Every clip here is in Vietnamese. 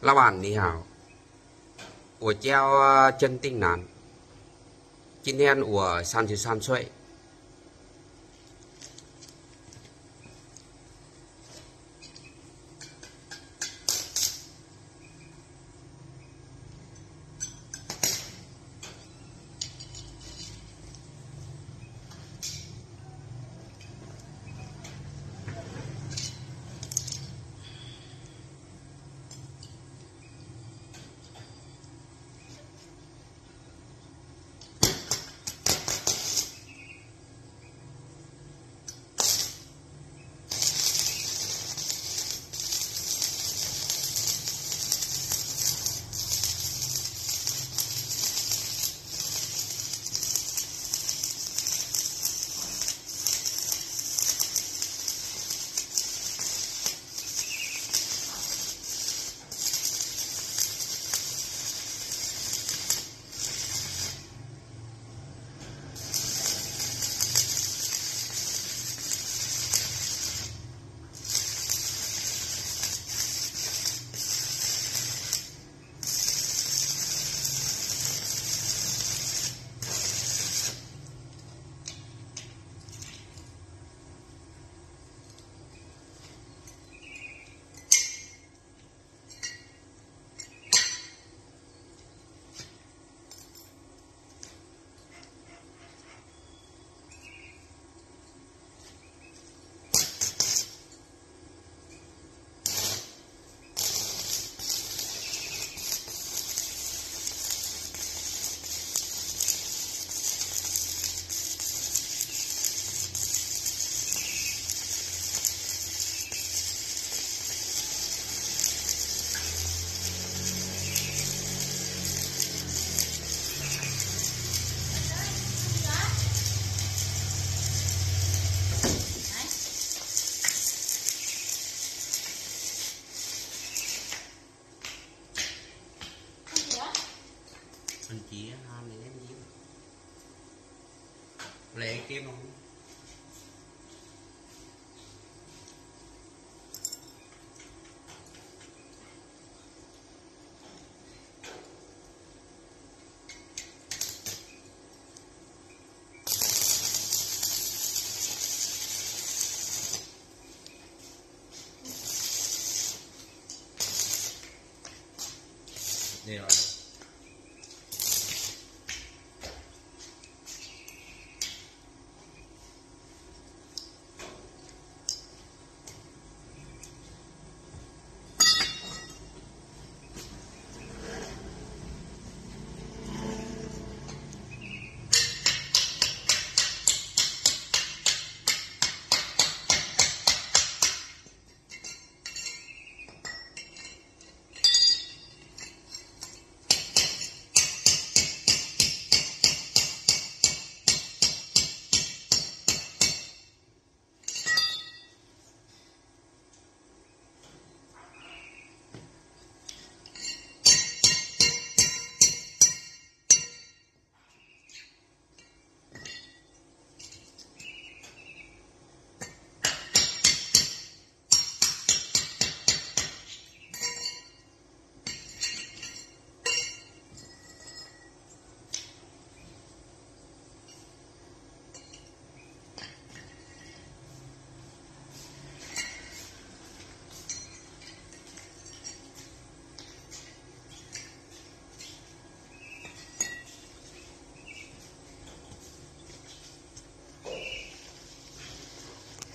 老板你好，我叫呃郑定南，今天我三十三岁。 Chia hai mình này em gì lệ kiếm không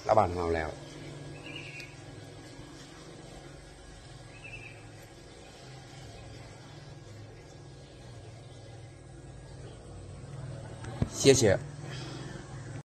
Đây bàn vào lèo 谢谢。